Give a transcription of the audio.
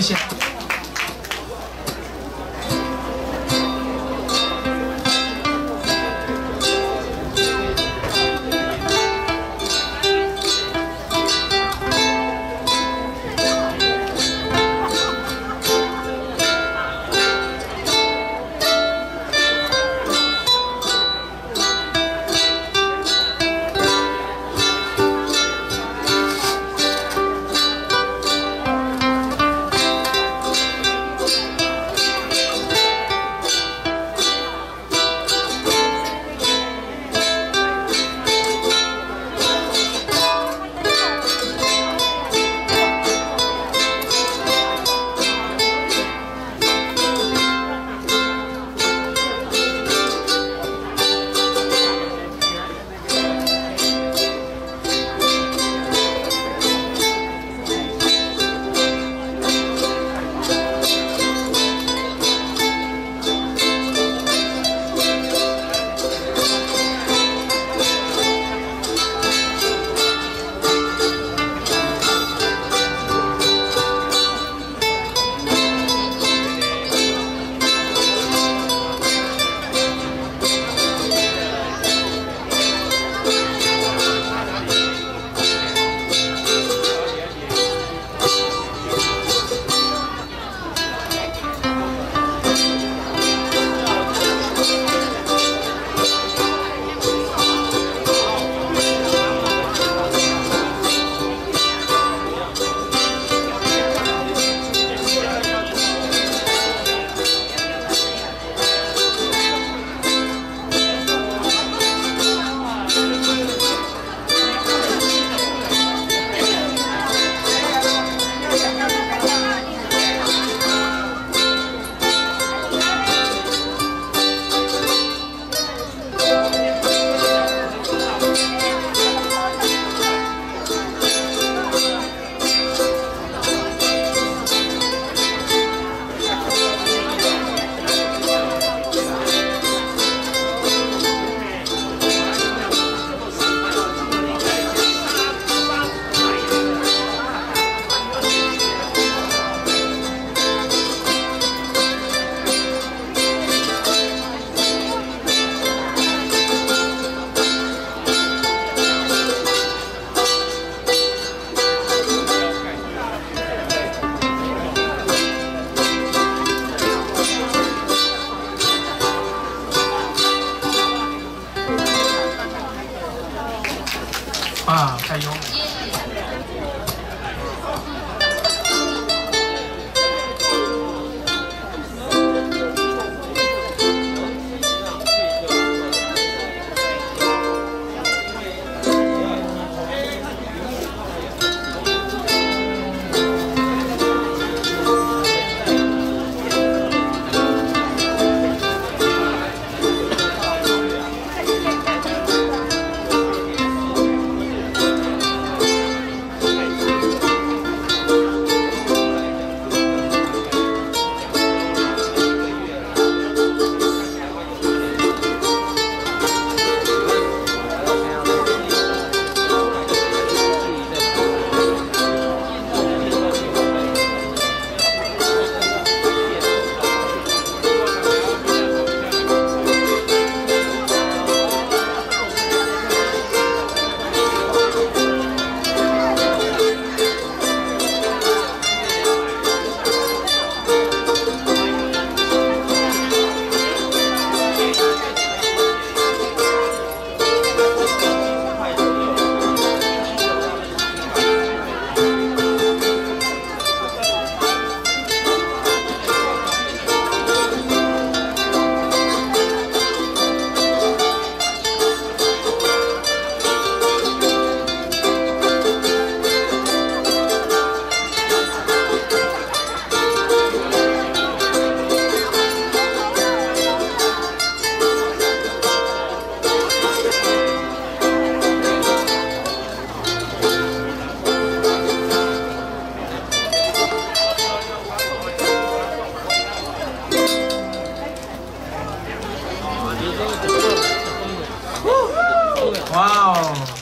谢谢。啊，太优美。Tchau.